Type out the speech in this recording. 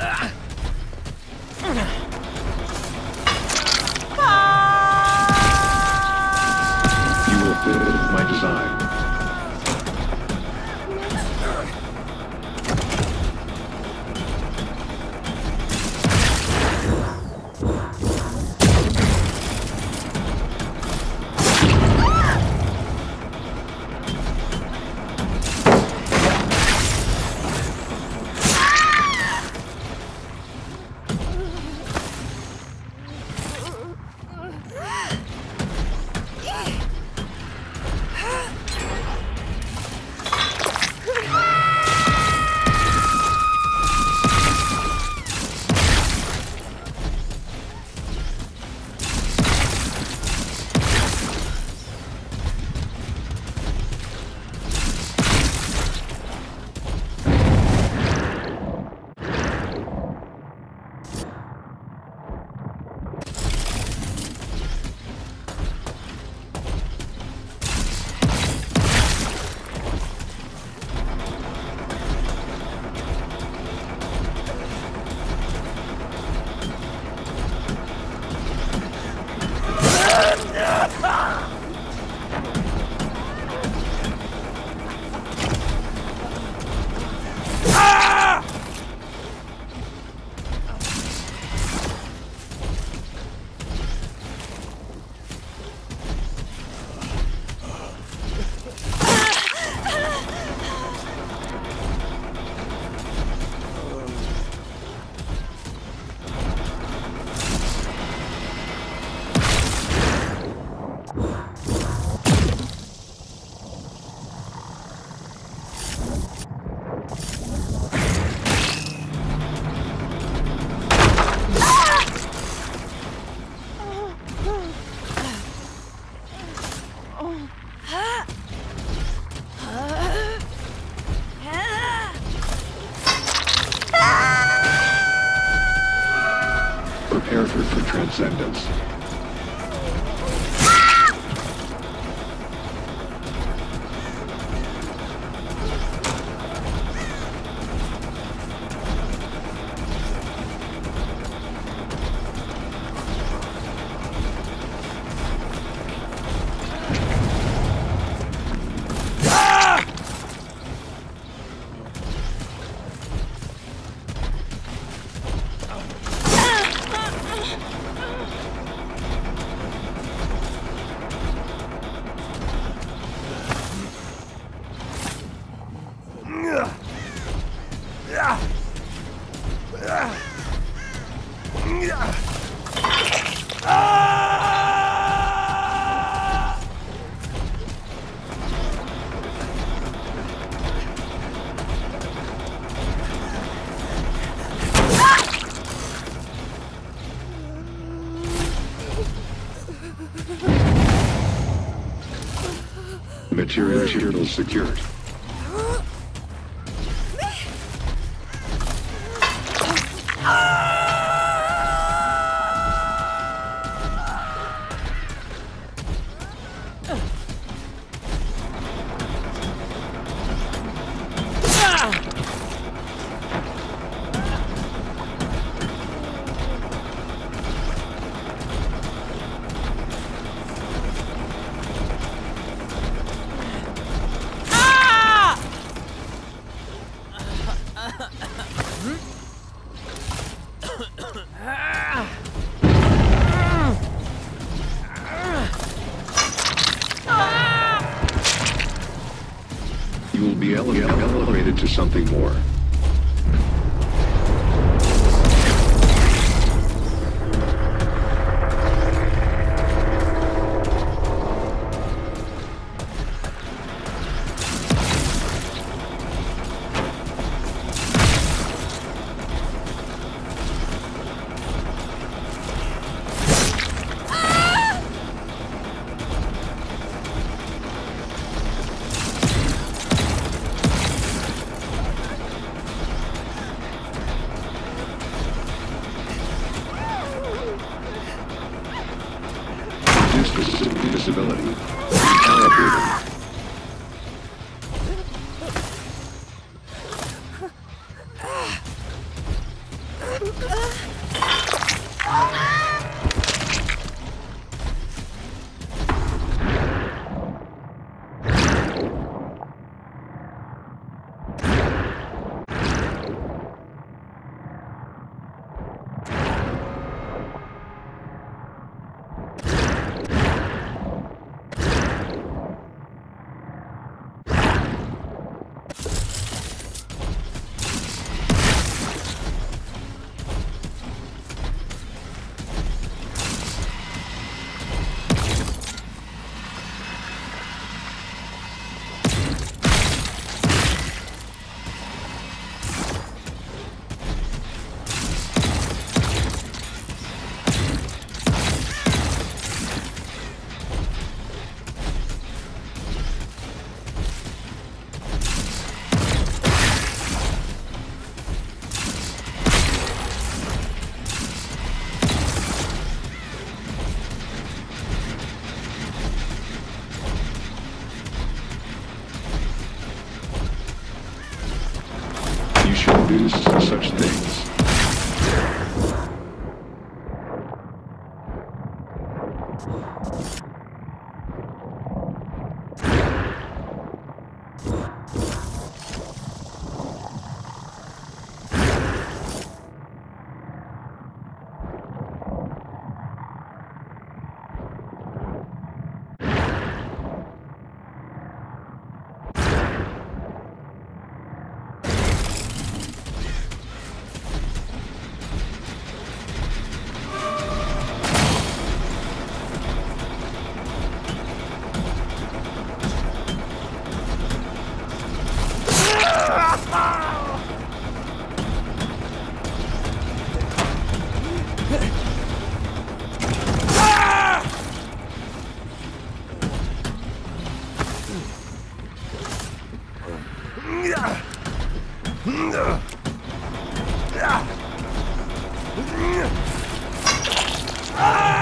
You Prepare for, transcendence. Material secured. You will be ele- elevated to something more. Ah!